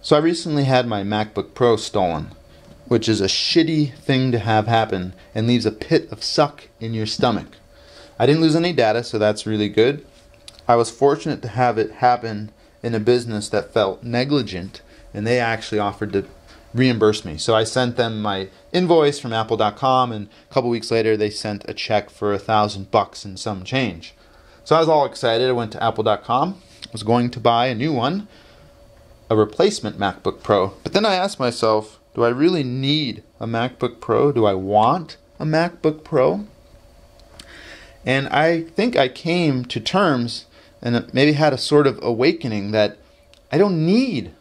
So I recently had my MacBook Pro stolen, which is a shitty thing to have happen and leaves a pit of suck in your stomach. I didn't lose any data, so that's really good. I was fortunate to have it happen in a business that felt negligent and they actually offered to reimburse me. So I sent them my invoice from apple.com and a couple weeks later they sent a check for a thousand bucks and some change. So I was all excited. I went to apple.com, was going to buy a new one, a replacement MacBook Pro. But then I asked myself, do I really need a MacBook Pro? Do I want a MacBook Pro? And I think I came to terms and maybe had a sort of awakening that I don't need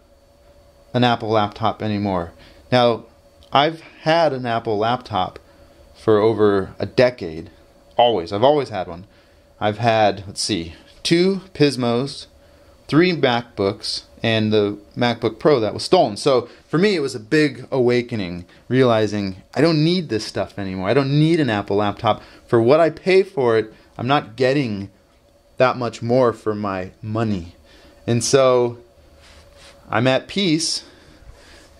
an Apple laptop anymore. Now, I've had an Apple laptop for over a decade. Always. I've always had one. I've had, let's see, two Pismos, three MacBooks, and the MacBook Pro that was stolen. So for me, it was a big awakening, realizing I don't need this stuff anymore. I don't need an Apple laptop. For what I pay for it, I'm not getting that much more for my money. And so I'm at peace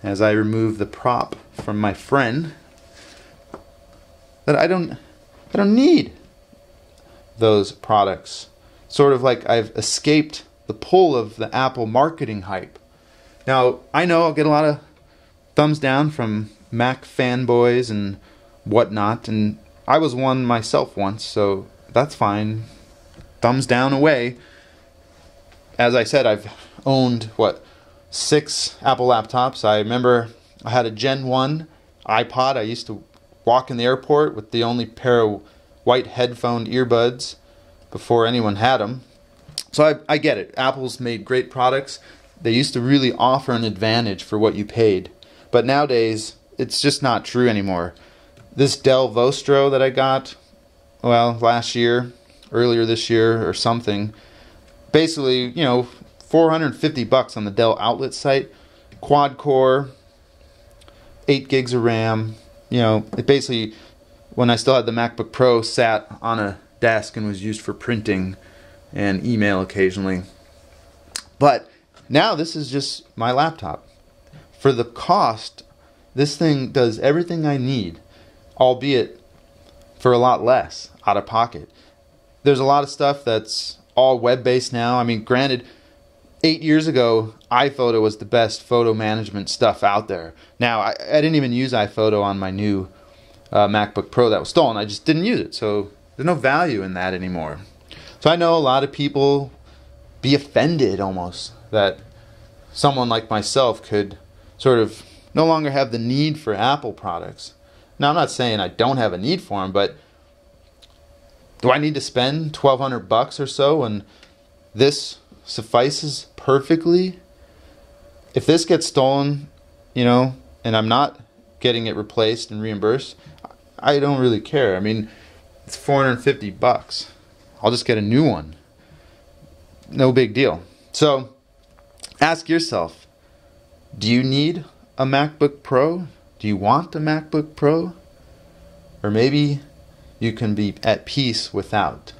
as I remove the prop from my friend that I don't I don't need those products. Sort of like I've escaped the pull of the Apple marketing hype. Now, I know I'll get a lot of thumbs down from Mac fanboys and whatnot, and I was one myself once, so that's fine. Thumbs down away. As I said, I've owned what six Apple laptops. I remember I had a Gen 1 iPod. I used to walk in the airport with the only pair of white headphone earbuds before anyone had them. So I, I get it. Apple's made great products. They used to really offer an advantage for what you paid. But nowadays, it's just not true anymore. This Dell Vostro that I got, well, last year, earlier this year or something, basically, you know, 450 bucks on the Dell outlet site, quad core, 8 gigs of RAM. You know, it basically, when I still had the MacBook Pro, sat on a desk and was used for printing and email occasionally. But now this is just my laptop. For the cost, this thing does everything I need, albeit for a lot less out of pocket. There's a lot of stuff that's all web based now. I mean, granted, eight years ago, iPhoto was the best photo management stuff out there. Now, I, I didn't even use iPhoto on my new uh, MacBook Pro that was stolen. I just didn't use it. So there's no value in that anymore. So I know a lot of people be offended almost that someone like myself could sort of no longer have the need for Apple products. Now, I'm not saying I don't have a need for them, but do I need to spend 1200 bucks or so and this suffices perfectly. If this gets stolen, you know, and I'm not getting it replaced and reimbursed, I don't really care. I mean, it's 450 bucks. I'll just get a new one. No big deal. So, ask yourself, do you need a MacBook Pro? Do you want a MacBook Pro? Or maybe you can be at peace without.